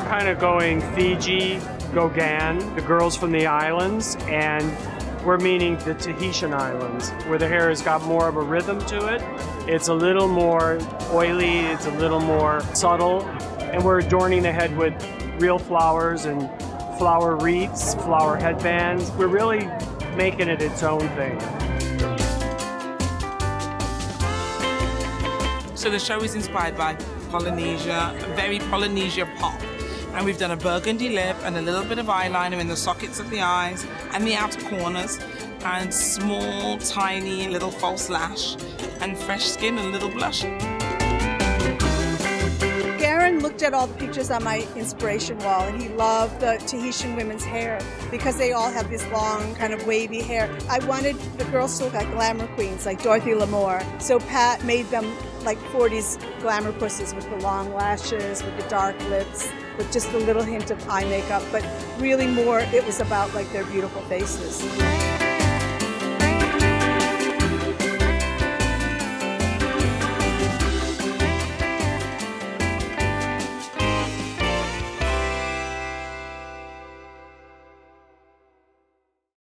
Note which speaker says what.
Speaker 1: kind of going Fiji, Gauguin, the girls from the islands, and we're meaning the Tahitian islands, where the hair has got more of a rhythm to it. It's a little more oily, it's a little more subtle, and we're adorning the head with real flowers and flower wreaths, flower headbands. We're really making it its own thing.
Speaker 2: So the show is inspired by Polynesia, very Polynesia pop. And we've done a burgundy lip and a little bit of eyeliner in the sockets of the eyes and the outer corners, and small, tiny little false lash, and fresh skin and little blush.
Speaker 3: Garren looked at all the pictures on my inspiration wall and he loved the Tahitian women's hair because they all have this long, kind of wavy hair. I wanted the girls to look like glamour queens, like Dorothy Lamour. So Pat made them like 40s glamour pussies with the long lashes, with the dark lips, with just a little hint of eye makeup, but really more it was about like their beautiful faces.